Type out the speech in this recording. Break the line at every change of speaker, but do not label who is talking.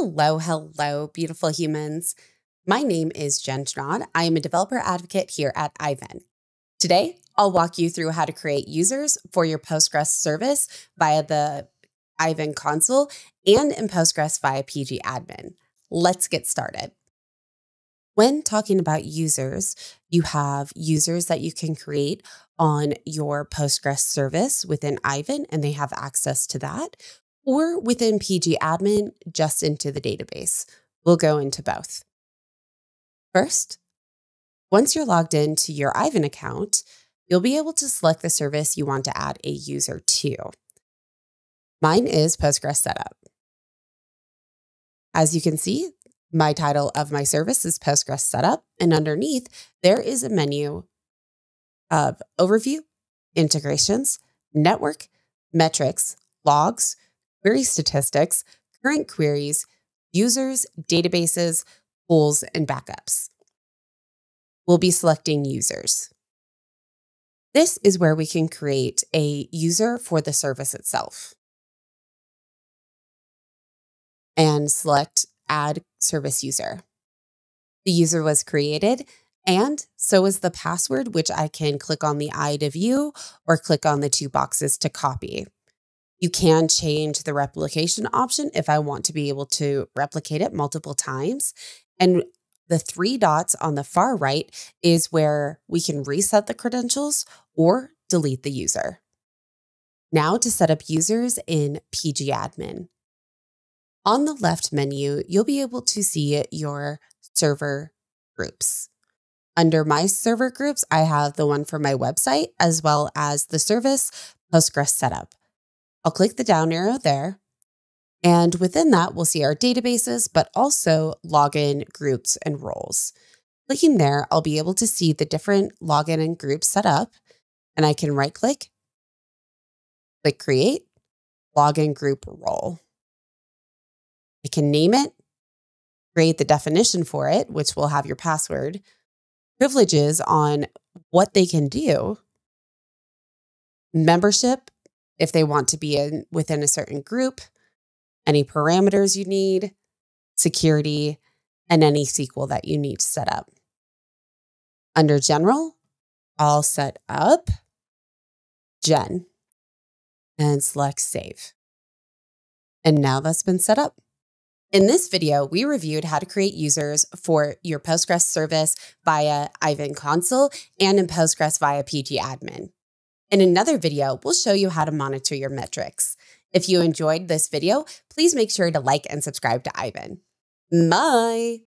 Hello, hello, beautiful humans. My name is Jenn Junod. I am a developer advocate here at Aiven. Today, I'll walk you through how to create users for your Postgres service via the Aiven console and in Postgres via pgAdmin. Let's get started. When talking about users, you have users that you can create on your Postgres service within Aiven, and they have access to that, or within pgAdmin just into the database. We'll go into both. First, once you're logged into your Aiven account, you'll be able to select the service you want to add a user to. Mine is Postgres Setup. As you can see, my title of my service is Postgres Setup, and underneath there is a menu of overview, integrations, network, metrics, logs, query statistics, current queries, users, databases, pools, and backups. We'll be selecting users. This is where we can create a user for the service itself. And select Add Service User. The user was created, and so is the password, which I can click on the eye to view or click on the two boxes to copy. You can change the replication option if I want to be able to replicate it multiple times. And the three dots on the far right is where we can reset the credentials or delete the user. Now to set up users in pgAdmin. On the left menu, you'll be able to see your server groups. Under my server groups, I have the one for my website as well as the service Postgres setup. I'll click the down arrow there. And within that, we'll see our databases, but also login groups and roles. Clicking there, I'll be able to see the different login and groups set up, and I can right click, click create, login group role. I can name it, create the definition for it, which will have your password, privileges on what they can do, membership if they want to be in within a certain group, any parameters you need, security, and any SQL that you need to set up. Under general, I'll set up gen, and select save. And now that's been set up. In this video, we reviewed how to create users for your Postgres service via Aiven console and in Postgres via pgAdmin. In another video, we'll show you how to monitor your metrics. If you enjoyed this video, please make sure to like and subscribe to Aiven. Bye!